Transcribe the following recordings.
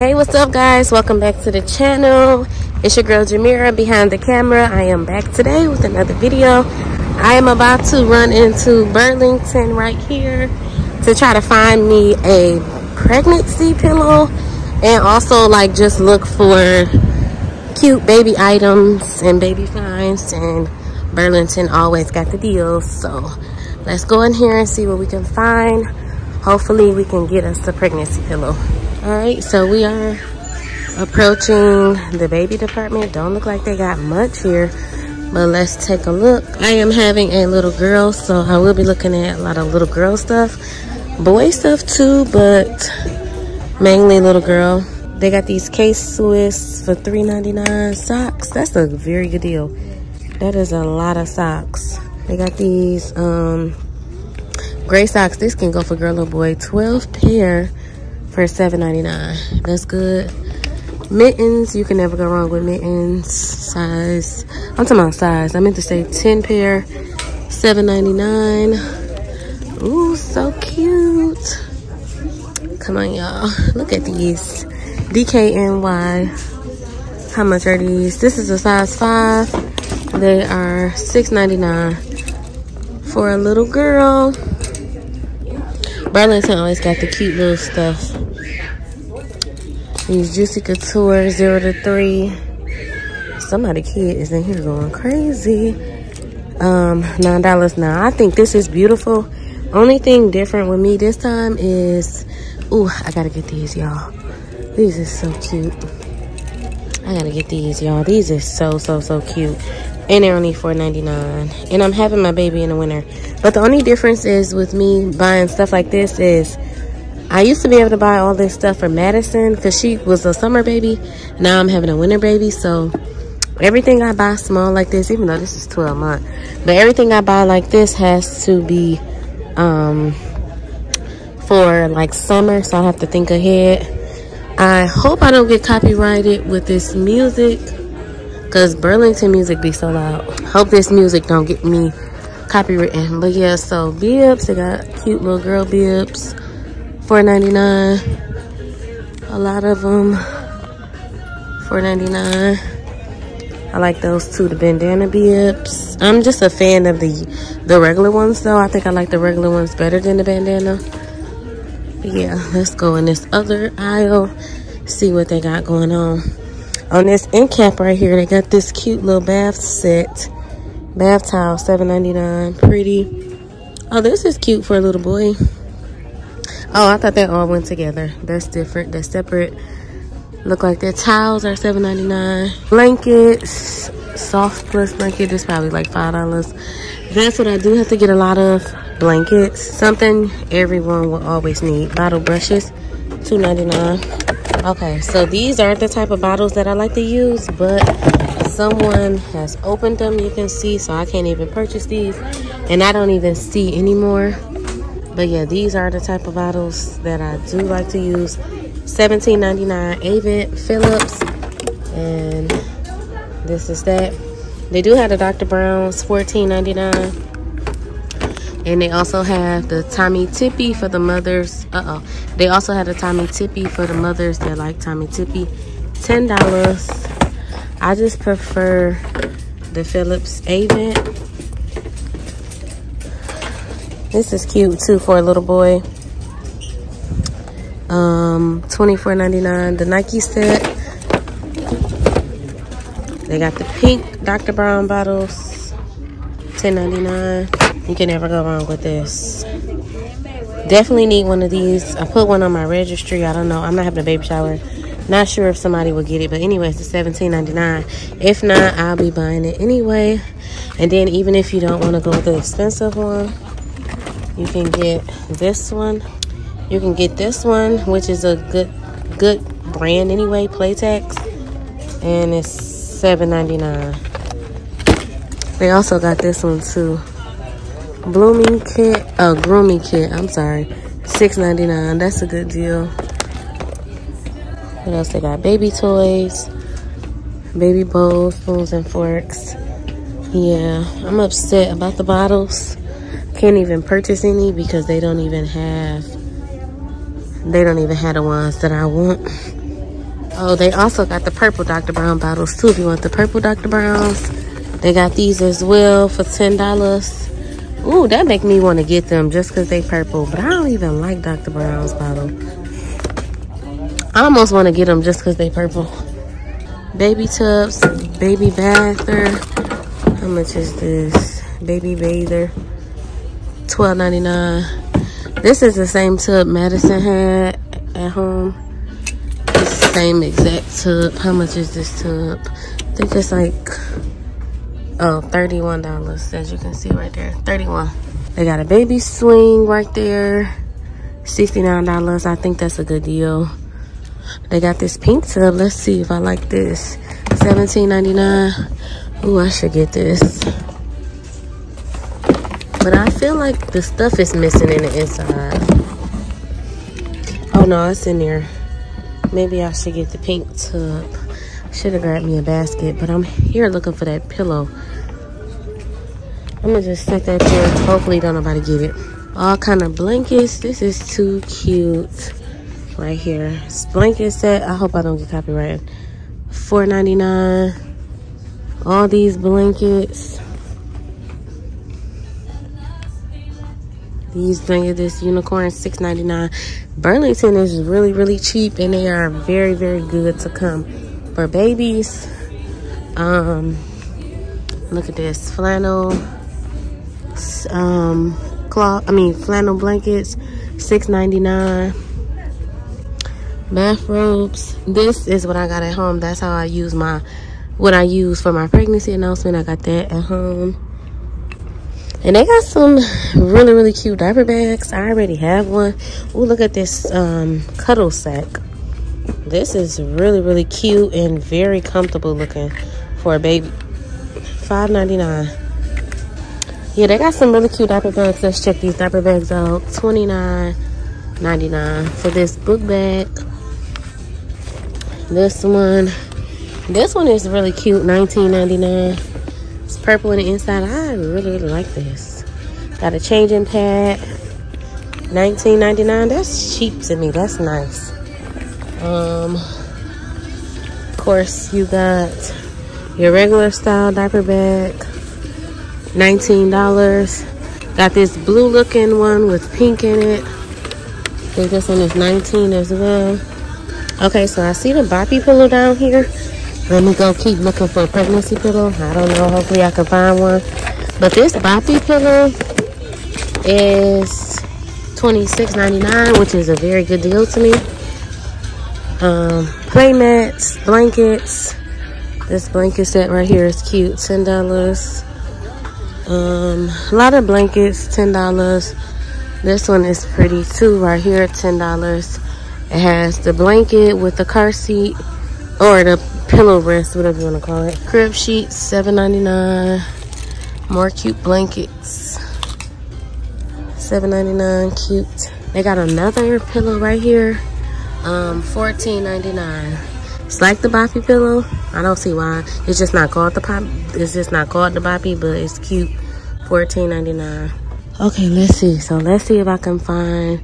Hey, what's up guys? Welcome back to the channel. It's your girl Jamira behind the camera. I am back today with another video. I am about to run into Burlington right here to try to find me a pregnancy pillow and also like just look for cute baby items and baby finds and Burlington always got the deals. So let's go in here and see what we can find. Hopefully we can get us a pregnancy pillow all right so we are approaching the baby department. Don't look like they got much here but let's take a look. I am having a little girl so i will be looking at a lot of little girl stuff. Boy stuff too but mainly little girl. They got these K-Swiss for $3.99 socks. That's a very good deal. That is a lot of socks. They got these um gray socks. This can go for girl or boy. 12 pair for $7.99. That's good. Mittens, you can never go wrong with mittens. Size, I'm talking about size. I meant to say 10 pair, $7.99. Ooh, so cute. Come on, y'all. Look at these. DKNY. How much are these? This is a size 5. They are $6.99 for a little girl. Burlington always got the cute little stuff. These Juicy Couture 0 to 3. Somebody kid is in here going crazy. Um, $9 now. I think this is beautiful. Only thing different with me this time is... Ooh, I gotta get these, y'all. These are so cute. I gotta get these, y'all. These are so, so, so cute. And they're only $4.99. And I'm having my baby in the winter. But the only difference is with me buying stuff like this is I used to be able to buy all this stuff for Madison because she was a summer baby. Now I'm having a winter baby. So everything I buy small like this, even though this is 12 month, but everything I buy like this has to be um, for like summer. So I have to think ahead. I hope I don't get copyrighted with this music because Burlington music be so loud. Hope this music don't get me copywritten. But yeah, so bibs, they got cute little girl bibs. $4.99. A lot of them. $4.99. I like those too, the bandana bibs. I'm just a fan of the the regular ones though. I think I like the regular ones better than the bandana. But yeah, let's go in this other aisle, see what they got going on. On this end cap right here, they got this cute little bath set. Bath towel, $7.99. Pretty. Oh, this is cute for a little boy. Oh, I thought they all went together. That's different. That's separate. Look like their towels are $7.99. Blankets, soft plus blanket is probably like $5. That's what I do have to get a lot of blankets. Something everyone will always need. Bottle brushes, $2.99. Okay, so these aren't the type of bottles that I like to use, but someone has opened them, you can see, so I can't even purchase these. And I don't even see anymore. But yeah, these are the type of bottles that I do like to use. $17.99 Avent Philips. And this is that. They do have the Dr. Brown's $14.99. And they also have the Tommee Tippee for the mothers. Uh-oh. They also have the Tommee Tippee for the mothers that like Tommee Tippee. $10. I just prefer the Philips Avent. This is cute too for a little boy. Um, $24.99. The Nike set. They got the pink Dr. Brown bottles. $10.99. You can never go wrong with this. Definitely need one of these. I put one on my registry. I don't know. I'm not having a baby shower. Not sure if somebody will get it. But anyways, it's $17.99. If not, I'll be buying it anyway. And then even if you don't want to go with the expensive one, you can get this one. You can get this one which is a good good brand anyway playtex. And it's $7.99 they also got this one too. Blooming kit oh grooming kit i'm sorry. $6.99 that's a good deal. What else they got? Baby toys baby bowls spoons and forks. Yeah i'm upset about the bottles can't even purchase any because they don't even have they don't even have the ones that I want Oh, they also got the purple Dr. Brown bottles too. If you want the purple Dr. Browns, they got these as well for $10. Ooh, that make me want to get them just because they purple. But I don't even like Dr. Brown's bottle. I almost want to get them just because they purple. Baby tubs, baby bather. How much is this? Baby bather. $12.99. This is the same tub Madison had at home same exact tub. How much is this tub? I think it's like, oh, $31, as you can see right there, 31 They got a baby swing right there, $69. I think that's a good deal. They got this pink tub. Let's see if I like this. $17.99. Ooh, I should get this. But I feel like the stuff is missing in the inside. Oh no, it's in there. Maybe I should get the pink tub. Should have grabbed me a basket, but I'm here looking for that pillow. I'm gonna just set that there. Hopefully don't nobody get it. All kind of blankets. This is too cute. Right here. This blanket set. I hope I don't get copyrighted. $4.99. All these blankets. These blankets, this unicorn, $6.99. Burlington is really, really cheap and they are very, very good to come for babies. Um, look at this flannel, um, cloth, I mean, flannel blankets, $6.99. Bathrobes. This is what I got at home. That's how I use my, what I use for my pregnancy announcement. I got that at home. And they got some really, really cute diaper bags. I already have one. Oh, look at this um, cuddle sack. This is really, really cute and very comfortable looking for a baby. $5.99. Yeah, they got some really cute diaper bags. Let's check these diaper bags out. $29.99 for this book bag. This one. This one is really cute. $19.99 purple on the inside. I really, really like this. Got a changing pad. $19.99. That's cheap to me. That's nice. Um, of course, you got your regular style diaper bag. $19. Got this blue looking one with pink in it. I think this one is 19 as well. Okay, so I see the boppy pillow down here. Let me go keep looking for a pregnancy pillow. I don't know. Hopefully I can find one. But this Boppy pillow is $26.99, which is a very good deal to me. Um, play mats, blankets. This blanket set right here is cute. $10. Um, a lot of blankets, $10. This one is pretty too right here, $10. It has the blanket with the car seat or the pillow rest, whatever you want to call it. Crib sheets, $7.99. More cute blankets. $7.99, cute. They got another pillow right here. Um, $14.99. It's like the Boppy pillow. I don't see why. It's just not called the pop. It's just not called the Boppy, but it's cute. $14.99. Okay, let's see. So let's see if I can find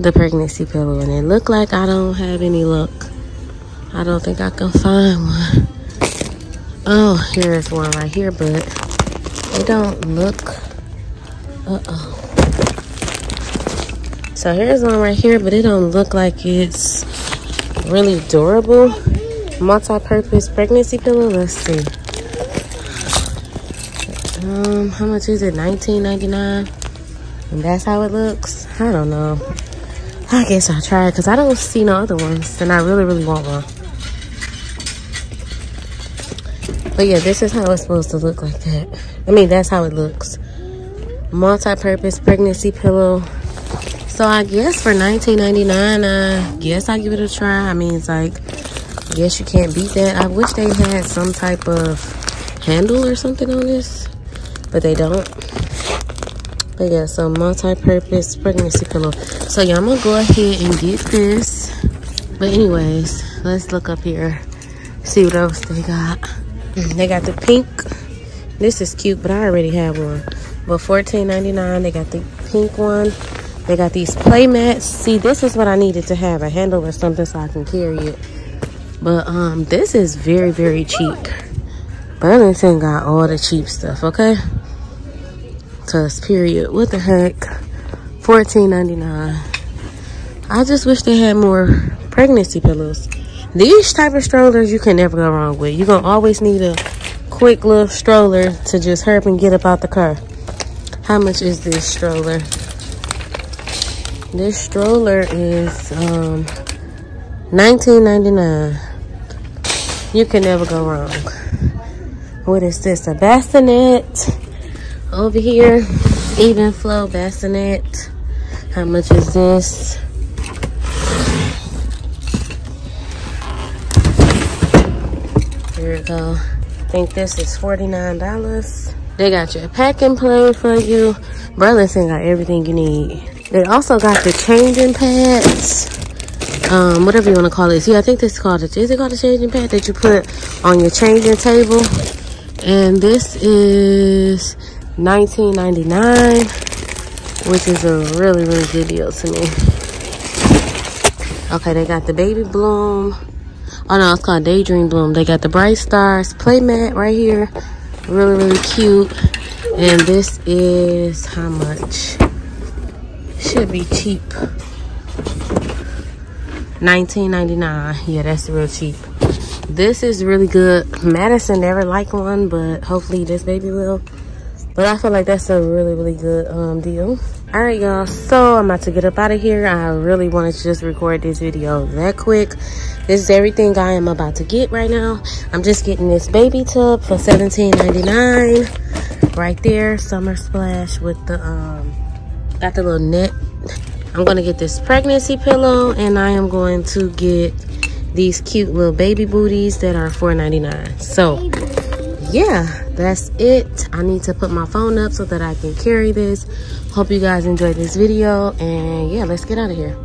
the pregnancy pillow. And it look like I don't have any luck. I don't think I can find one. Oh, here's one right here, but it don't look. Uh-oh. So here's one right here, but it don't look like it's really durable. Multi-purpose pregnancy pillow. Let's see. Um, how much is it? $19.99. And that's how it looks. I don't know. I guess I'll try it because I don't see no other ones. And I really, really want one. But yeah, this is how it's supposed to look like that. I mean, that's how it looks. Multi-purpose pregnancy pillow. So I guess for $19.99, I guess I'll give it a try. I mean, it's like, I guess you can't beat that. I wish they had some type of handle or something on this, but they don't. But yeah, so multi-purpose pregnancy pillow. So yeah, I'm gonna go ahead and get this. But anyways, let's look up here, see what else they got. They got the pink. This is cute, but I already have one. But $14.99, they got the pink one. They got these play mats. See, this is what I needed to have, a handle or something so I can carry it. But um, this is very, very cheap. Burlington got all the cheap stuff, okay? Cause period. What the heck? $14.99. I just wish they had more pregnancy pillows. These type of strollers you can never go wrong with. You're gonna always need a quick little stroller to just hurry and get up out the car. How much is this stroller? This stroller is um, $19.99. You can never go wrong. What is this? A bassinet. Over here, Evenflo bassinet. How much is this? Here we go. I think this is $49. They got your Pack 'n Play for you. Burlington got everything you need. They also got the changing pads. Um, whatever you want to call it. See, I think this is called, a, is it called a changing pad that you put on your changing table? And this is $19.99, which is a really, really good deal to me. Okay, they got the baby bloom Oh no, it's called Daydream Bloom. They got the Bright Starts playmat right here. Really, really cute. And this is how much? Should be cheap. $19.99. Yeah, that's real cheap. This is really good. Madison never liked one, but hopefully this baby will. But I feel like that's a really, really good um, deal. All right, y'all. So I'm about to get up out of here. I really wanted to just record this video that quick. This is everything I am about to get right now. I'm just getting this baby tub for $17.99. Right there, Summer Splash with the, um, got the little net. I'm going to get this pregnancy pillow and I am going to get these cute little baby booties that are $4.99. So, yeah, that's it. I need to put my phone up so that I can carry this. Hope you guys enjoyed this video. And yeah, let's get out of here.